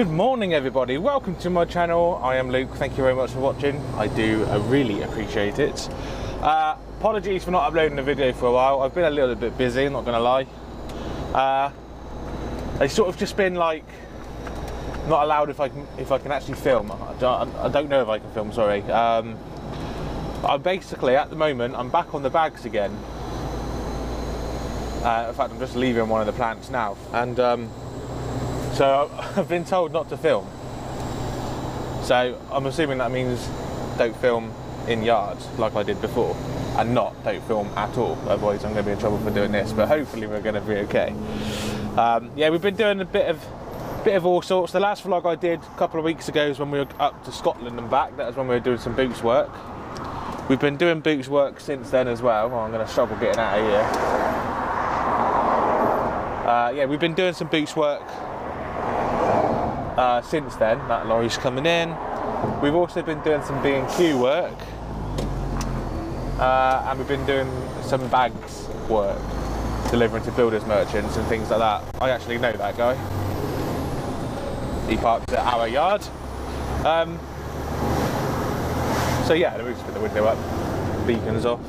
Good morning, everybody. Welcome to my channel. I am Luke. Thank you very much for watching. I do uh, really appreciate it. Uh, apologies for not uploading a video for a while. I've been a little bit busy, not going to lie. Uh, it's sort of just been like not allowed if I can if I can actually film. I don't, I don't know if I can film. Sorry. Um, I basically at the moment I'm back on the bags again. Uh, in fact, I'm just leaving one of the plants now, and. Um, so I've been told not to film. So I'm assuming that means don't film in yards like I did before, and not don't film at all. Otherwise, I'm going to be in trouble for doing this. But hopefully, we're going to be okay. Um, yeah, we've been doing a bit of bit of all sorts. The last vlog I did a couple of weeks ago was when we were up to Scotland and back. That was when we were doing some boots work. We've been doing boots work since then as well. I'm going to struggle getting out of here. Uh, yeah, we've been doing some boots work uh, since then. That lorry's coming in. We've also been doing some B&Q work. Uh, and we've been doing some bags work, delivering to builders merchants and things like that. I actually know that guy. He parks at our yard. Um, so yeah, me just put the window up, beacons off.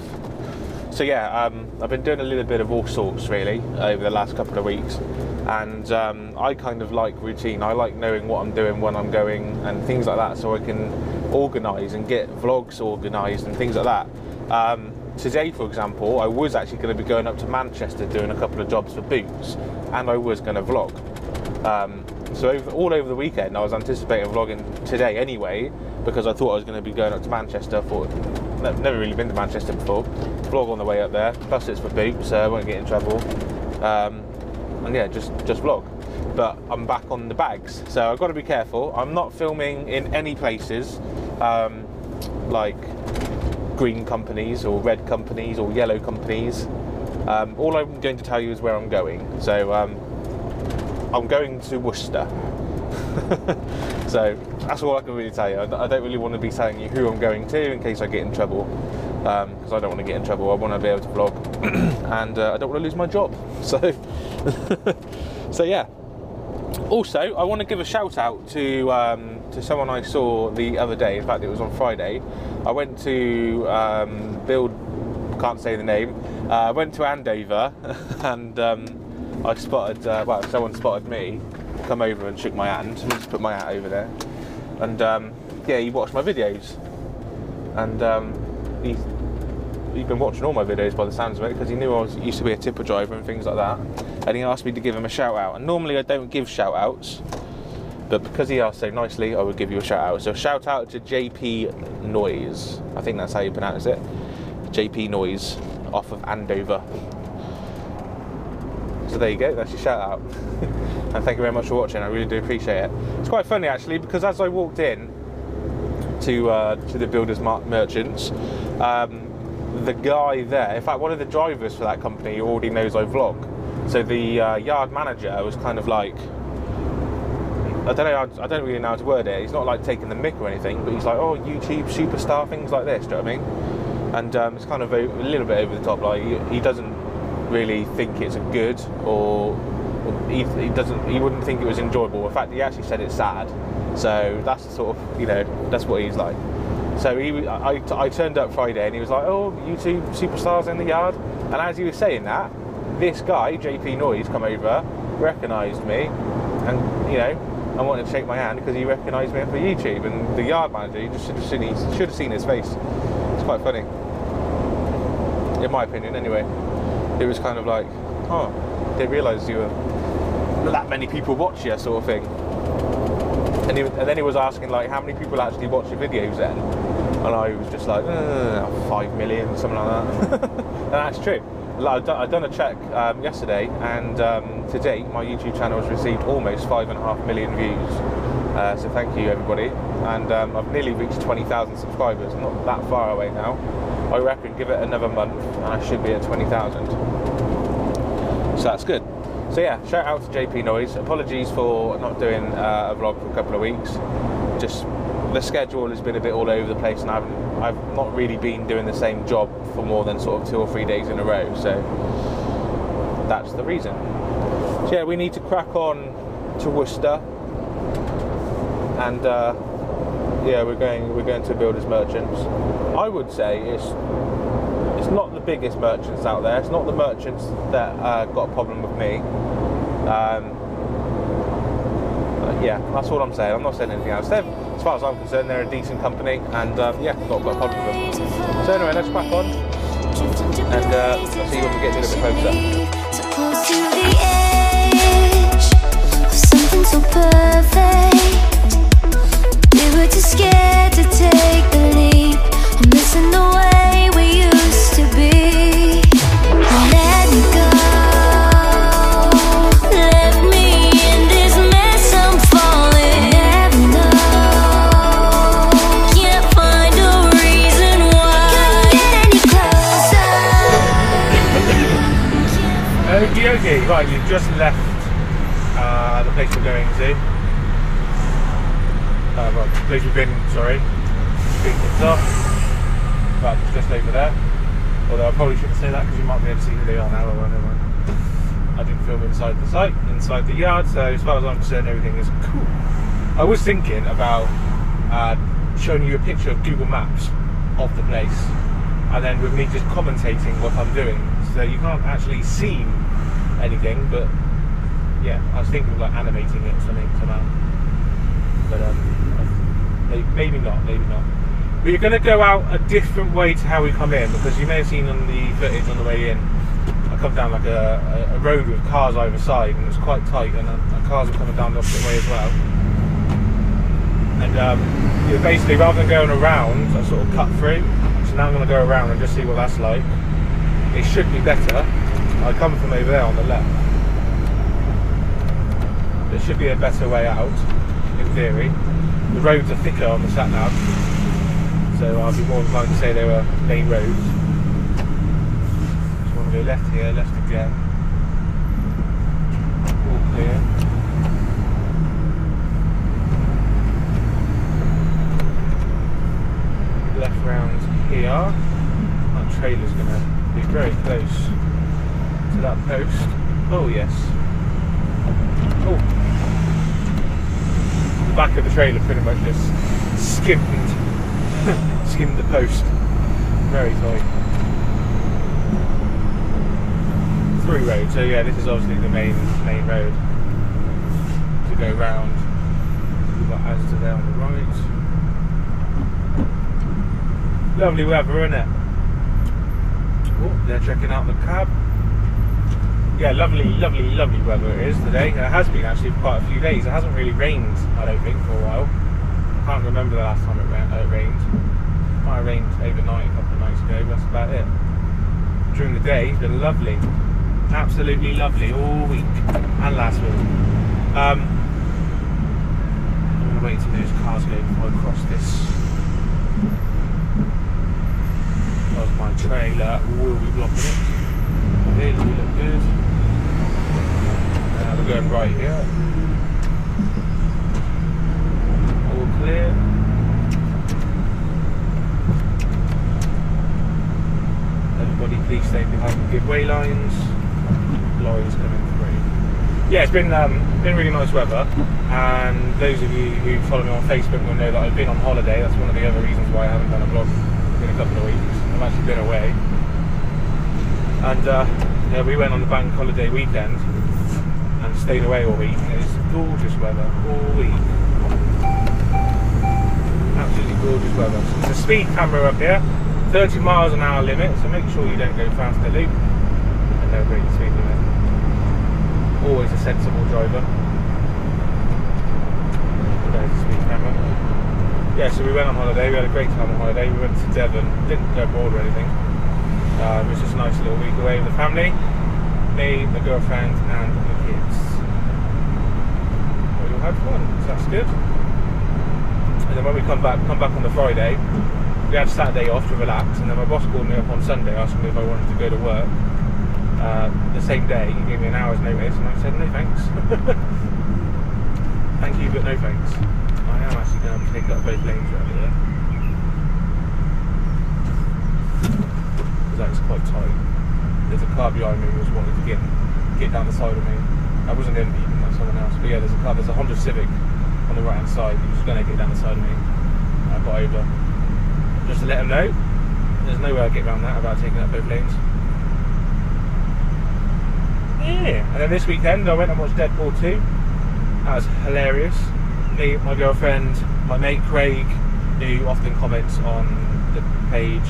So yeah, um, I've been doing a little bit of all sorts really over the last couple of weeks and um, I kind of like routine. I like knowing what I'm doing, when I'm going, and things like that, so I can organise and get vlogs organised and things like that. Um, today, for example, I was actually going to be going up to Manchester doing a couple of jobs for Boots, and I was going to vlog. Um, so over, all over the weekend, I was anticipating vlogging today anyway, because I thought I was going to be going up to Manchester. For never really been to Manchester before. Vlog on the way up there. Plus, it's for Boots, so I won't get in trouble. Um, and yeah, just just vlog. But I'm back on the bags, so I've got to be careful. I'm not filming in any places um, like green companies or red companies or yellow companies. Um, all I'm going to tell you is where I'm going. So um, I'm going to Worcester. so that's all I can really tell you. I don't really want to be telling you who I'm going to in case I get in trouble because um, I don't want to get in trouble. I want to be able to vlog, and uh, I don't want to lose my job. So, so yeah. Also, I want to give a shout out to um, to someone I saw the other day. In fact, it was on Friday. I went to um, build. Can't say the name. Uh, I uh, went to Andover, and um, I spotted. Uh, well, someone spotted me. Come over and shook my hand. Just put my hat over there, and um, yeah, he watched my videos, and um, he's he'd been watching all my videos by the sounds of it because he knew I was used to be a tipper driver and things like that. And he asked me to give him a shout out. And normally I don't give shout outs, but because he asked so nicely, I would give you a shout out. So shout out to JP Noise. I think that's how you pronounce it. JP Noise off of Andover. So there you go, that's your shout out. and thank you very much for watching, I really do appreciate it. It's quite funny actually because as I walked in to uh, to the builders merchants, um, the guy there, in fact, one of the drivers for that company already knows I vlog. So the uh, yard manager was kind of like, I don't know, I don't really know how to word it. He's not like taking the mick or anything, but he's like, oh, YouTube superstar, things like this. Do you know what I mean? And um, it's kind of a, little bit over the top. Like he doesn't really think it's a good, or he, he doesn't, he wouldn't think it was enjoyable. In fact, he actually said it's sad. So that's sort of, you know, that's what he's like. So he, I, I turned up Friday and he was like, "Oh, YouTube superstars in the yard." And as he was saying that, this guy, JP Noise, come over, recognised me, and you know, I wanted to shake my hand because he recognised me for YouTube. And the yard manager, just should have seen, he should have seen his face. It's quite funny, in my opinion. Anyway, it was kind of like, "Oh, they realised you were that many people watch you," sort of thing. And, he, and then he was asking like, "How many people actually watch your videos then?" and I was just like uh, five million, something like that. and that's true. I've done, I've done a check um, yesterday, and um, my YouTube channel has received almost five and a half million views. Uh, so thank you, everybody. And um, I've nearly reached 20,000 subscribers. not that far away now. I reckon give it another month, and I should be at 20,000. So that's good. So yeah, shout out to JP Noise. Apologies for not doing uh, a vlog for a couple of weeks. Just the schedule has been a bit all over the place, and I haven't, I've not really been doing the same job for more than sort of two or three days in a row. So that's the reason. So yeah, we need to crack on to Worcester. And uh, yeah, we're going we're going to builders merchants. I would say it's it's not the biggest merchants out there. It's not the merchants that uh, got a problem with me. Um, yeah, that's all I'm saying. I'm not saying anything else. They're, as far as I'm concerned, they're a decent company, and um, yeah, not got a problem with them. So anyway, let's crack on, and uh, I'll see you when we get a little bit closer. Sorry. Street things. But it's just over there. Although I probably shouldn't say that because you might be able to see who they are now. Well, never. I didn't film inside the site, inside the yard, so as far as I'm concerned, everything is cool. I was thinking about uh, showing you a picture of Google Maps of the place, and then with me just commentating what I'm doing, so you can't actually see anything. But yeah, I was thinking of like animating it or something somehow. But um, maybe, maybe not, maybe not. We're going to go out a different way to how we come in because you may have seen on the footage on the way in. I come down like a, a, road with cars either side, and it's quite tight, and, uh, and cars are coming down the opposite way as well. And um, yeah, basically, rather than going around, I sort of cut through. So now I'm going to go around and just see what that's like. It should be better. I come from over there on the left. There should be a better way out, in theory. The roads are thicker on the sat nav, so I'll be more inclined to say they were main roads. Just want to go left here, left again. All clear. Left round here. That trailer's going to be very close to that post. Oh yes. Oh. Back of the trailer pretty much just skimmed skimmed the post. Very tight. Through road, so yeah, this is obviously the main main road to go round. We've got Asda there on the right. Lovely weather, isn't it? Oh, they're checking out the cab. Yeah, lovely, lovely, lovely weather it is today. It has been actually for quite a few days. It hasn't really rained, I don't think, for a while. I can't remember the last time it, ra- uh, it rained. It might have rained overnight a couple of nights ago, but that's about it. During the day, it's been lovely. Absolutely lovely all week and last week. Um, I'm going to wait until those cars go before I cross this. Because my trailer will be blocking it. Here, we look good. Uh, we're going right here. All clear. Everybody please stay behind the giveaway lines. Lorries coming through. Yeah, it's been um, been really nice weather, and those of you who follow me on Facebook will know that I've been on holiday. That's one of the other reasons why I haven't done a vlog in a couple of weeks. I've actually been away, and uh, yeah, we went on the bank holiday weekend and stayed away all week. It's gorgeous weather all week. Absolutely gorgeous weather. So there's a speed camera up here, 30 miles an hour limit, so make sure you don't go faster, loop and no break speed limit. Always a sensible driver. There's the speed camera. Yeah, so we went on holiday, we had a great time on holiday. We went to Devon, didn't go abroad or anything. Um, it was just a nice little week away with the family. Me, my girlfriend, and the kids. We all had fun, so that's good. And then when we come back, come back on the Friday, we had Saturday off to relax, and then my boss called me up on Sunday asking me if I wanted to go to work. Uh, the same day, he gave me an hour's notice, and I said no thanks. Thank you, but no thanks. I am actually going to take up both lanes around here. That is quite tight. There's a car behind me who was wanting to get get down the side of me. I wasn't going to be even like someone else. But yeah, there's a car. There's a Honda Civic on the right hand side. He was going to get down the side of me. I got over. Just to let him know, there's no way I get around that without taking up both lanes. Yeah. And then this weekend I went and watched Deadpool 2. That was hilarious. Me, my girlfriend, my mate Craig, who often comments on the page,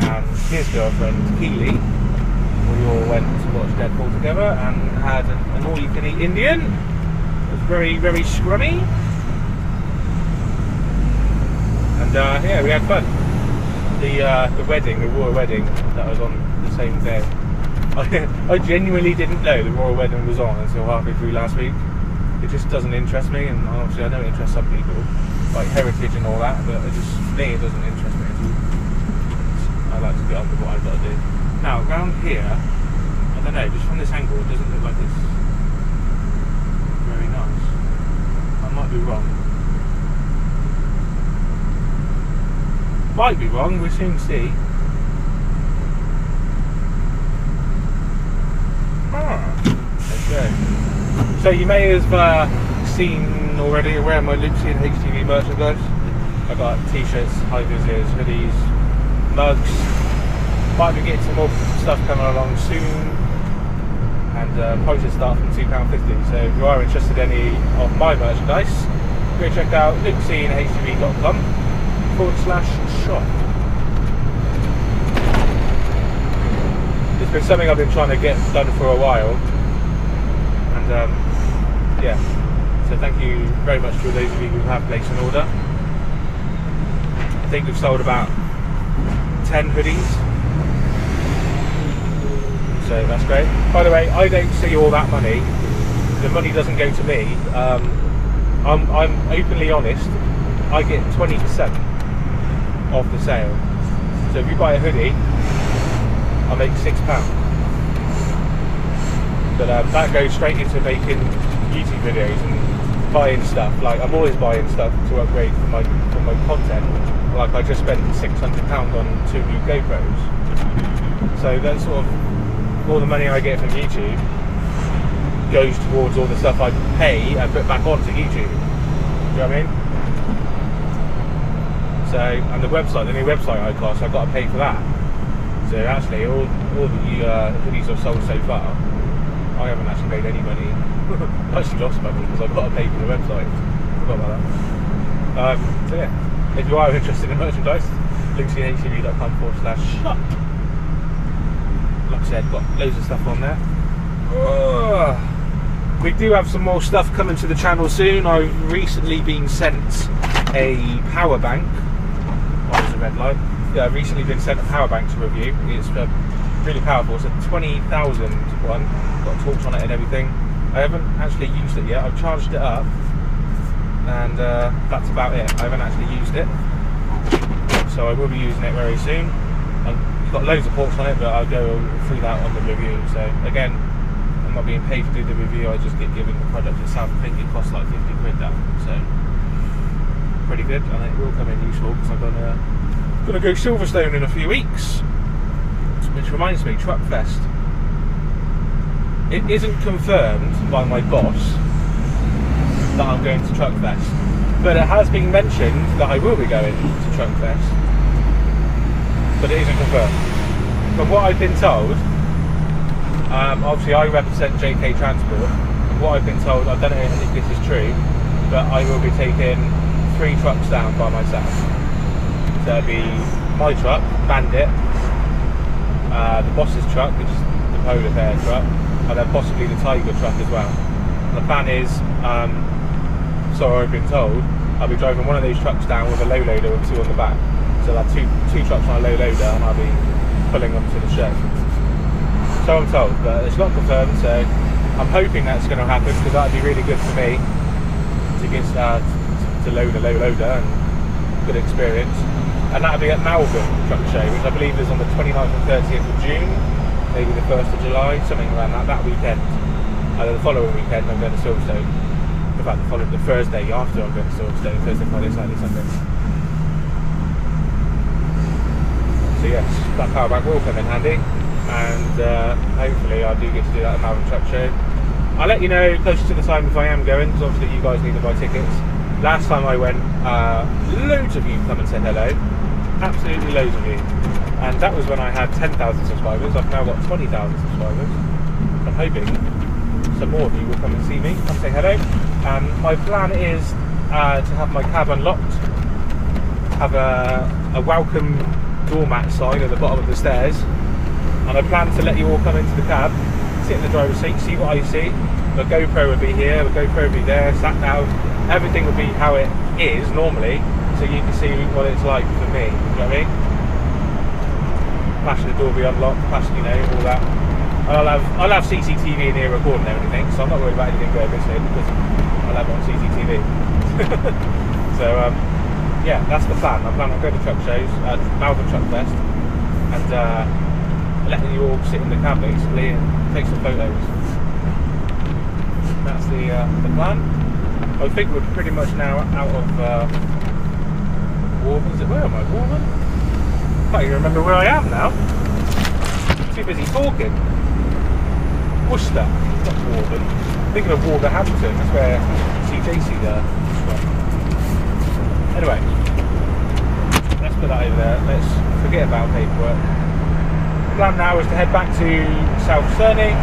and his girlfriend Keely. We all went to watch Deadpool together and had an, an all-you-can-eat Indian. It was very, very scrummy. And uh, yeah, we had fun. The uh, the wedding, the royal wedding, that was on the same day. I, I genuinely didn't know the royal wedding was on until halfway through last week. It just doesn't interest me, and obviously I know it interests some people, like heritage and all that. But it just me, it doesn't interest. I like to what I've got to do. Now, round here, I don't know, just from this angle, it doesn't look like it's very nice. I might be wrong. Might be wrong, we'll soon see. Ah, okay. So you may have uh, seen already, wearing my Luke C in a HGV merchandise. I've got t-shirts, high vises, hoodies, mugs. Might be getting some more stuff coming along soon. And uh, prices start from £2.50. So if you are interested in any of my merchandise, go check out lukecinahgv.com forward slash shop. It's been something I've been trying to get done for a while. And um, yeah, so thank you very much to all those of you who have placed an order. I think we've sold about 10 hoodies. So that's great. By the way, I don't see all that money. The money doesn't go to me. Um, I'm, I'm openly honest. I get 20% of the sale. So if you buy a hoodie, I make six pounds. But um, that goes straight into making YouTube videos and buying stuff. Like I'm always buying stuff to upgrade for my for my content. Like I just spent six hundred pound on two new GoPros. So that's sort of all the money I get from YouTube goes towards all the stuff I pay and put back onto YouTube. Do you know what I mean? So, and the website, the new website I got, so I've got to pay for that. So actually, all, all the uh, hoodies I've sold so far, I haven't actually made any money. I actually lost money because I've got to pay for the website. Forgot about that. Um, so yeah, if you are interested in merchandise, lukecinahgv.com forward slash shop. Like I said, got loads of stuff on there. We do have some more stuff coming to the channel soon. I've recently been sent a power bank. Oh, there's a red light. Yeah, I've recently been sent a power bank to review. It's uh, really powerful. It's a 20,000 one. Got torch on it and everything. I haven't actually used it yet. I've charged it up, and uh, that's about it. I haven't actually used it, so I will be using it very soon. I've got loads of ports on it, but I'll go through that on the review. So again, I'm not being paid to do the review. I just get given the product itself. I think it costs like 50 quid that. So pretty good, and it will come in useful because I'm gonna gonna go Silverstone in a few weeks. Which reminds me, Truckfest. It isn't confirmed by my boss that I'm going to Truckfest, but it has been mentioned that I will be going to Truckfest. But it isn't confirmed. From what I've been told, um, obviously I represent JK Transport. And what I've been told, I don't know if this is true, but I will be taking three trucks down by myself. So it'll be my truck, Bandit, uh, the boss's truck, which is the Polar Bear truck, and then possibly the Tiger truck as well. And the plan is, um, so I've been told, I'll be driving one of these trucks down with a low loader and two on the back. So I'll have two, two trucks on a low loader and I'll be pulling them to the shed. So I'm told, but it's not confirmed, so I'm hoping that's going to happen because that'd be really good for me to get uh, to load a low loader and good experience. And that'll be at Malvern Truck Show, which I believe is on the 29th and 30th of June, maybe the 1st of July, something around that, that weekend. And then the following weekend I'm going to Silverstone. Fact, the following the Thursday after I'm Silverstone, Thursday, Friday, Saturday, Sunday. So yes, that power bank will come in handy, and uh, hopefully I do get to do that at Malvern Truck Show. I'll let you know closer to the time if I am going, because obviously you guys need to buy tickets. Last time I went, uh, loads of you come and said hello. Absolutely loads of you. And that was when I had 10,000 subscribers. I've now got 20,000 subscribers. I'm hoping some more of you will come and see me, come say hello. Um, my plan is uh, to have my cab unlocked, have a, a welcome doormat sign at the bottom of the stairs, and I plan to let you all come into the cab, sit in the driver's seat, see what I see. The GoPro will be here, the GoPro will be there, sat down. everything will be how it is normally, so you can see what it's like for me. You know what I mean? Flash the door be unlocked, flash, you know, all that. I'll have I'll have CCTV in here recording everything, so I'm not worried about anything going missing because I'll have it on CCTV. so um, yeah, that's the plan. I plan on going to truck shows, uh, Malvern Truck Fest, and uh, letting you all sit in the cab basically and take some photos. That's the uh, the plan. I think we're pretty much now out of uh, Warburton. Is where am I? Warburton? Can't even remember where I am now. Too busy talking. Worcester, not Warburton. Thinking of Wolverhampton. That's where CJC there. Anyway, let's put that over there. Let's forget about paperwork. Plan now is to head back to South Cerney,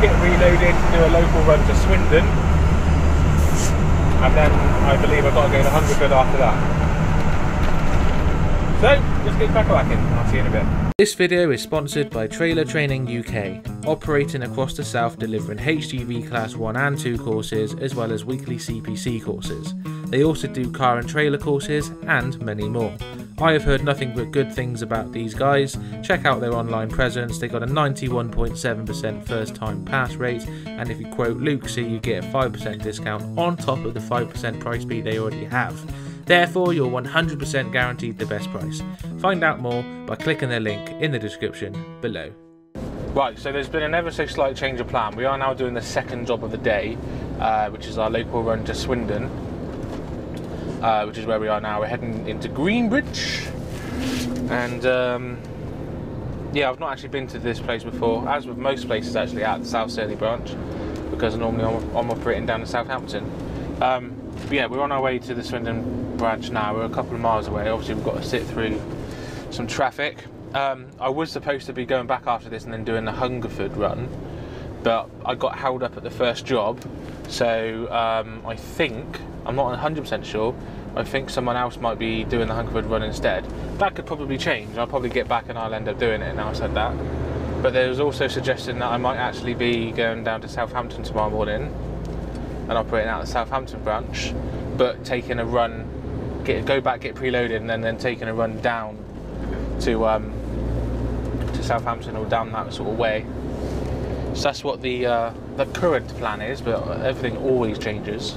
get reloaded, do a local run to Swindon, and then I believe I've got to go to Hungerford after that. So, let's get back whacking. I'll see you in a bit. This video is sponsored by Trailer Training UK, operating across the south delivering HGV Class 1 and 2 courses as well as weekly CPC courses. They also do car and trailer courses and many more. I have heard nothing but good things about these guys. Check out their online presence, they got a 91.7% first time pass rate, and if you quote Luke C, you get a 5% discount on top of the 5% price beat they already have. Therefore, you're 100% guaranteed the best price. Find out more by clicking the link in the description below. Right, so there's been an ever so slight change of plan. We are now doing the second job of the day, uh, which is our local run to Swindon, uh, which is where we are now. We're heading into Greenbridge, and um, yeah, I've not actually been to this place before, as with most places actually at the South Cerney branch, because normally I'm, I'm operating down in Southampton. Um, yeah, we're on our way to the Swindon branch now. We're a couple of miles away. Obviously, we've got to sit through some traffic. Um, I was supposed to be going back after this and then doing the Hungerford run, but I got held up at the first job. So um, I think, I'm not 100% sure, I think someone else might be doing the Hungerford run instead. That could probably change. I'll probably get back and I'll end up doing it now I said that. But there was also suggestion that I might actually be going down to Southampton tomorrow morning and operating out of the Southampton branch, but taking a run, get go back, get preloaded, and then, then taking a run down to um, to Southampton or down that sort of way. So that's what the uh, the current plan is, but everything always changes.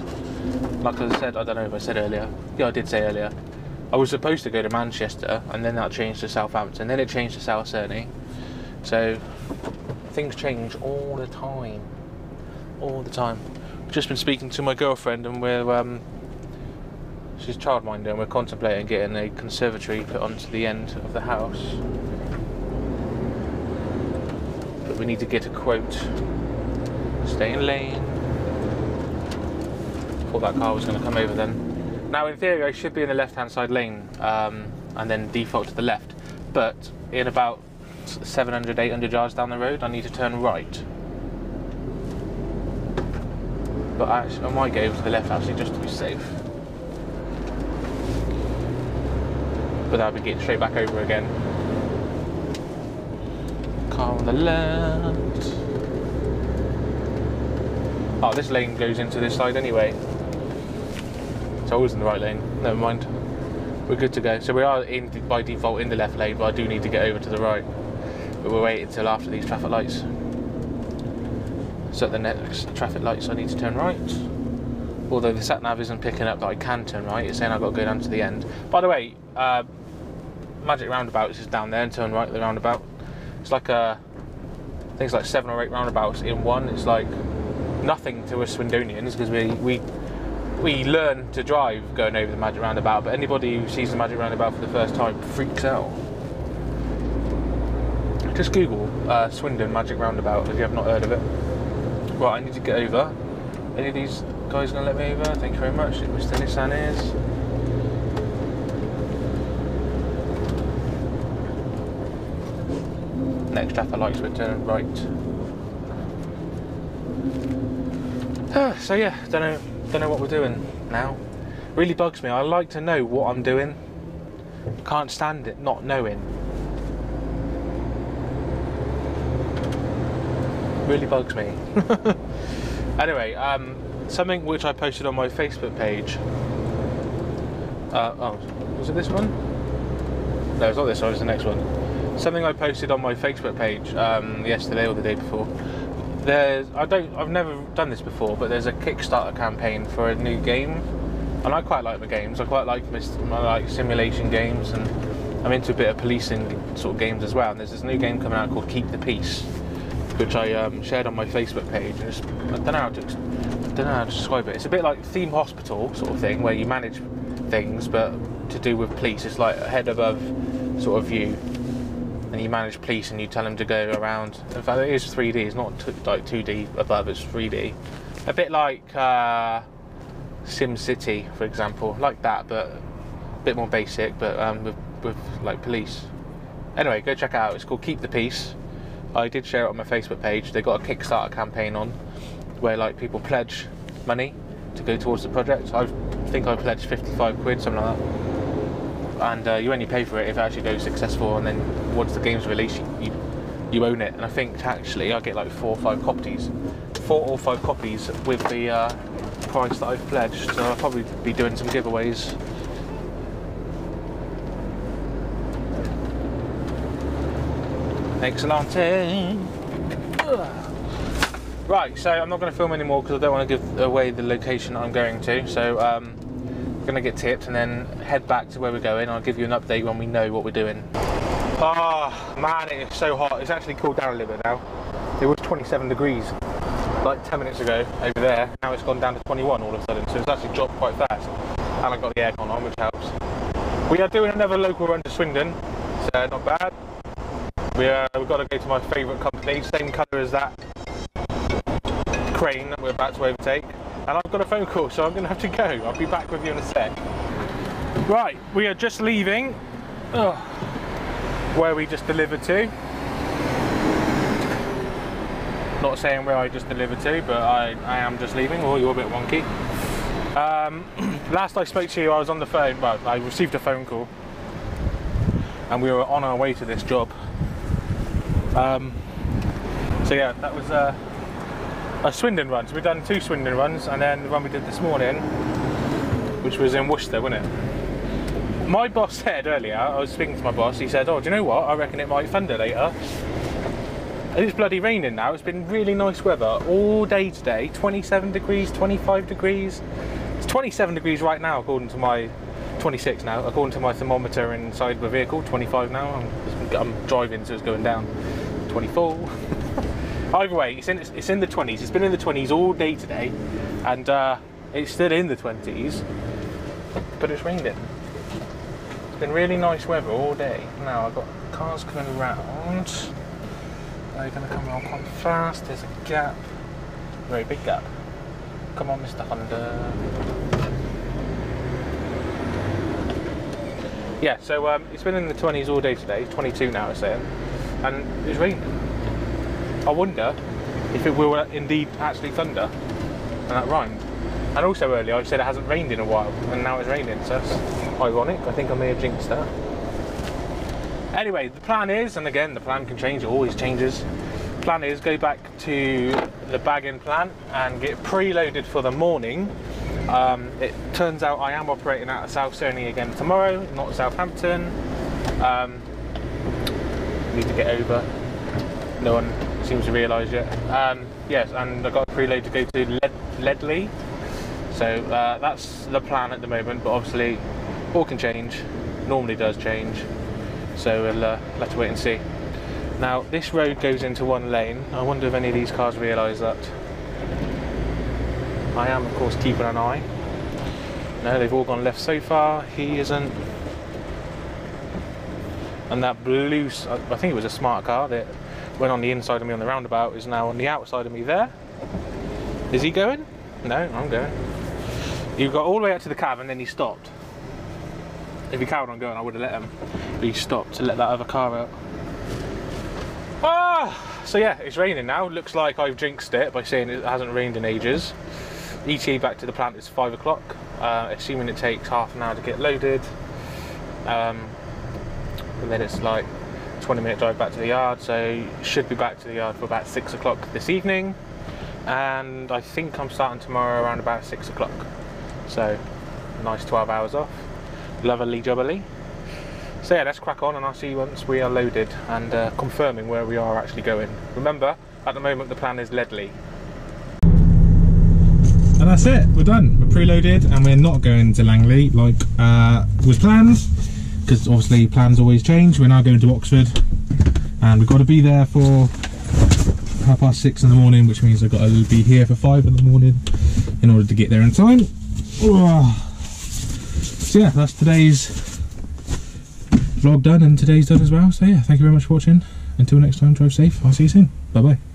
Like I said, I don't know if I said earlier. Yeah, I did say earlier. I was supposed to go to Manchester, and then that changed to Southampton. Then it changed to South Cerney. So things change all the time, all the time. Just been speaking to my girlfriend, and we're um, she's childminder, and we're contemplating getting a conservatory put onto the end of the house. But we need to get a quote. Stay in lane. Thought that car was going to come over then. Now, in theory, I should be in the left-hand side lane, um, and then default to the left. But in about 700, 800 yards down the road, I need to turn right. But actually, I might go to the left actually just to be safe. But that'll be getting straight back over again. Car on the left. Oh, this lane goes into this side anyway. So I was in the right lane. Never mind. We're good to go. So we are in by default in the left lane, but I do need to get over to the right. But we'll wait until after these traffic lights. So at the next traffic lights, I need to turn right. Although the sat nav isn't picking up that I can turn right, it's saying I've got to go down to the end. By the way, uh, Magic Roundabouts is down there and turn right at the roundabout. It's like a, I think it's like seven or eight roundabouts in one. It's like nothing to us Swindonians because we we we learn to drive going over the Magic Roundabout, but anybody who sees the Magic Roundabout for the first time freaks out. Just Google uh, Swindon Magic Roundabout if you have not heard of it. Right, I need to get over. Any of these guy's gonna let me over. Thank you very much. Mr. Nissan is. Next traffic lights we're turning right. Ah, so yeah, don't know, don't know what we're doing now. Really bugs me. I like to know what I'm doing. Can't stand it not knowing. Really bugs me. anyway, um, something which I posted on my Facebook page. Uh, oh, was it this one? No, it's not this one. It's the next one. Something I posted on my Facebook page um, yesterday or the day before. There's, I don't, I've never done this before, but there's a Kickstarter campaign for a new game, and I quite like the games. I quite like I like simulation games, and I'm into a bit of policing sort of games as well. And there's this new game coming out called Keep the Peace, which I um, shared on my Facebook page. It's, I don't know how to, I don't know how to describe it. It's a bit like Theme Hospital sort of thing, where you manage things, but to do with police. It's like a head above sort of view and you manage police and you tell them to go around. In fact, it is 3D. It's not like 2D above. It's 3D. A bit like uh, Sim City, for example, like that, but a bit more basic, but um, with, with like police. Anyway, go check it out. It's called Keep the Peace. I did share it on my Facebook page. They got a Kickstarter campaign on where like people pledge money to go towards the project. I think I pledged 55 quid, something like that and uh, you only pay for it if it actually goes successful and then once the game's released you, you, you own it and I think actually I get like four or five copies four or five copies with the uh, price that I've pledged so I'll probably be doing some giveaways Excellent. Right, so I'm not going to film anymore because I don't want to give away the location I'm going to. So um, gonna get tipped and then head back to where we're going. I'll give you an update when we know what we're doing. Ah, man, it is so hot. It's actually cooled down a little bit now. It was 27 degrees like 10 minutes ago over there. Now it's gone down to 21 all of a sudden, so it's actually dropped quite fast. And I've got the aircon on, which helps. We are doing another local run to Swindon, so not bad. We uh, we've got to go to my favourite company, same colour as that crane that we're about to overtake and I've got a phone call, so I'm going to have to go. I'll be back with you in a sec. Right, we are just leaving where we just delivered to. Not saying where I just delivered to, but I, I am just leaving. Oh, you're a bit wonky. Um, last I spoke to you, I was on the phone. Well, I received a phone call, and we were on our way to this job. Um, so yeah, that was. Uh, a Swindon run. So we've done two Swindon runs, and then the one we did this morning, which was in Worcester, wasn't it? My boss said earlier, I was speaking to my boss, he said, Oh, do you know what? I reckon it might thunder later. It's bloody raining now. It's been really nice weather all day today 27 degrees, 25 degrees. It's 27 degrees right now, according to my 26 now, according to my thermometer inside the vehicle. 25 now. I'm, I'm driving, so it's going down. 24. Either way, it's in, it's in the 20s. It's been in the 20s all day today, and uh, it's still in the 20s, but it's raining. It's been really nice weather all day. Now I've got cars coming around. They're going to come around quite fast. There's a gap, very big gap. Come on, Mr. Honda. Yeah, so um, it's been in the 20s all day today. It's 22 now, it's saying, and it's raining. I wonder if it will indeed actually thunder, and that rhymed. And also earlier I said it hasn't rained in a while, and now it's raining, so that's ironic. I think I may have jinxed that. Anyway, the plan is, and again, the plan can change, it always changes. Plan is go back to the bagging plant and get preloaded for the morning. Um, it turns out I am operating out of South Cerney again tomorrow, not Southampton. Um, need to get over. No one seems to realise yet. Um, yes, and I've got a preload to go to Led- Ledley. So uh, that's the plan at the moment, but obviously all can change. Normally does change. So we'll uh, have to wait and see. Now this road goes into one lane. I wonder if any of these cars realise that. I am of course keeping an eye. No, they've all gone left so far. He isn't. And that blue, I think it was a smart car that went on the inside of me on the roundabout is now on the outside of me there. Is he going? No, I'm going. You got all the way up to the cab and then he stopped. If he carried on going, I would have let him. But he stopped to let that other car out. Ah! So yeah, it's raining now. Looks like I've jinxed it by saying it hasn't rained in ages. ETA back to the plant is five o'clock. Uh, assuming it takes half an hour to get loaded. Um, and then it's like 20 minute drive back to the yard. So should be back to the yard for about six o'clock this evening. And I think I'm starting tomorrow around about six o'clock. So nice 12 hours off. Lovely jubbly. So yeah, let's crack on and I'll see you once we are loaded and uh, confirming where we are actually going. Remember, at the moment the plan is Ledley. And that's it, we're done. We're preloaded and we're not going to Langley like uh, was planned because obviously plans always change. We're now going to Oxford and we've got to be there for half past six in the morning, which means I've got to be here for five in the morning in order to get there in time. So yeah, that's today's vlog done and today's done as well. So yeah, thank you very much for watching. Until next time, drive safe. I'll see you soon. Bye bye.